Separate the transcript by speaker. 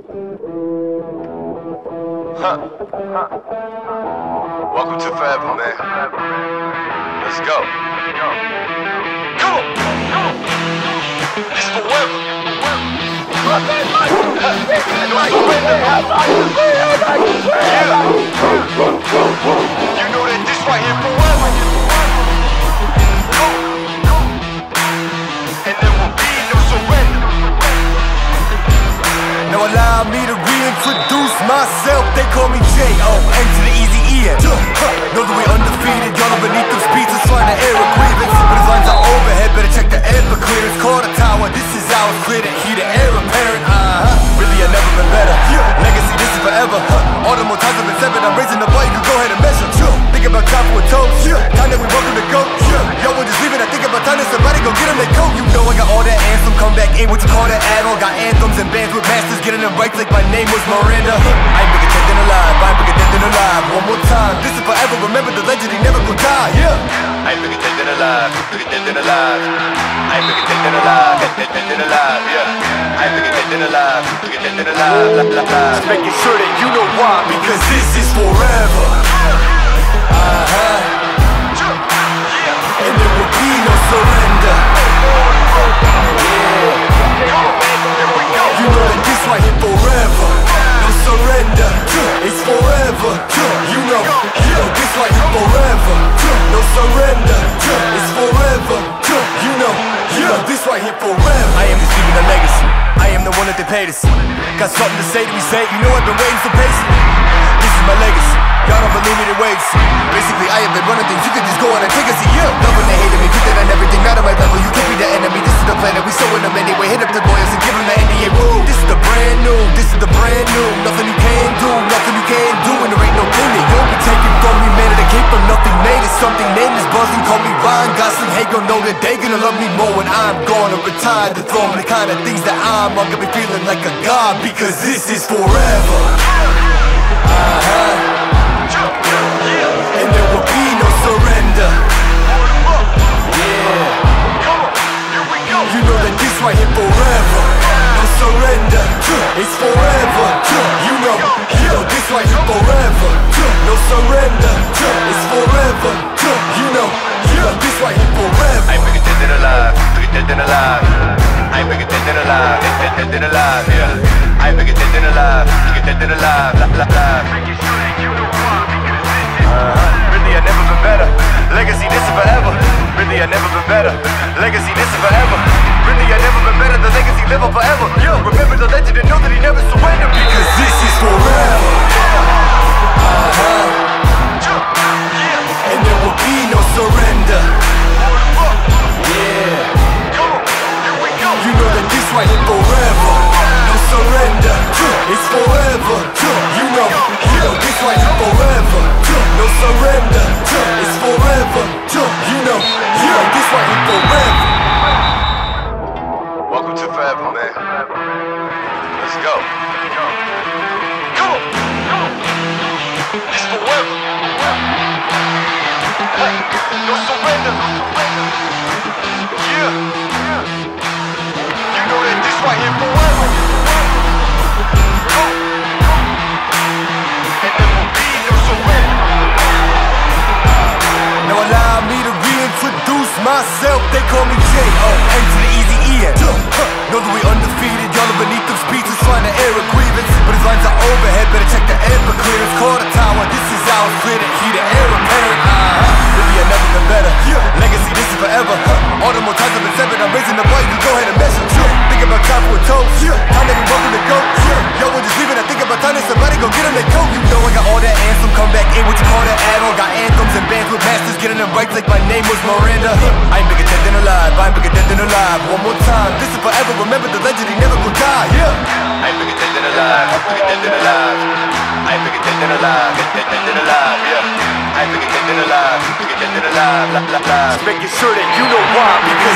Speaker 1: Huh. Welcome to forever, man. Let's go. Go. Come on. It's forever. You
Speaker 2: to reintroduce myself. They call me J-O-N to the easy E-N. Know that we undefeated, y'all are beneath them speeches trying to air a grievance. But his lines are overhead, better check the air for clearance. Call the tower, this is ours, clear the heat, the air apparent. Uh-huh. Really, I've never been better. Legacy, this is forever. All the more times I've been severed, I'm raising the bar, you can go ahead and measure. Think about time for a toast. Time that we welcome to go. Yo, we're just leaving, I think about time that somebody go get them that coat. You know I got all that anthem, come back in what you call that add-on. Got anthems and bands with masters, getting them right like my name was Miranda. I ain't bigger dead than alive, I ain't bigger dead than alive. One more time, this is forever, remember the legend, he never gon' die, yeah.
Speaker 1: I ain't bigger dead than alive, bigger dead than alive. I ain't bigger dead than alive, dead, dead than alive, yeah. I ain't bigger dead than alive, bigger dead than alive, la, la, la.
Speaker 2: Just making sure that you know why, because this is forever. Uh-huh. That here forever. No surrender. It's forever. You know, you know this forever. No surrender. It's forever. You know, you know this right here forever. I am leaving a legacy. I am the one that they paid to see. Got something to say to me, say. You know I've been waiting so patiently. This is my legacy. Y'all don't believe me, and see. Basically, I have been running things. You can just go on and take a seat. Yeah. Loving they hating me, putting on everything out of my level. You the enemy. This is the planet. We sowing them anyway. Hit up the lawyers and give them the NDA. Woo. This is the brand new. This is the brand new. Nothing you can do. Nothing you can do. And there ain't no that you'll be taking from me. Man, it came from nothing. Made it something. Name is buzzing. Call me Ryan Gosling. Hey, gon' know that they gonna love me more when I'm gonna retire the throne. The kind of things that I'm, I'm gonna be feeling like a god because this is forever.
Speaker 1: Dead than alive. I ain't bigger dead than alive, dead, dead, dead alive, yeah. I ain't bigger dead alive, bigger dead than alive, la, la, la. Uh-huh. Really, I never been better. Legacy, this is forever. Really, I never been better. Legacy, this is forever. Really, I
Speaker 2: myself. They call me J-O-N to the easy E-N. Know that we undefeated, y'all are beneath them speeches trying to air a grievance. But his lines are overhead, better check the air for clearance. Call the tower, this is ours, clear the heat, the air apparent. Uh-huh. Really, I've never been better. Legacy, this is forever. All the more times I've been severed, I'm raising the bar, you go ahead and measure. Think about time for a toast. Time that we welcome to go. Yo, we're just leaving, I think about time that somebody go get them that coat. You know I got all that anthem, come back in what you call that add-on. Got anthems and bands with masters, getting them right like legend, he never gon' die, yeah.
Speaker 1: I ain't bigger dead than alive, bigger dead than alive. I ain't bigger dead than alive, dead, dead, than alive, yeah. I ain't bigger dead than alive, bigger dead than alive, la, la, la.
Speaker 2: Just making sure that you know why, because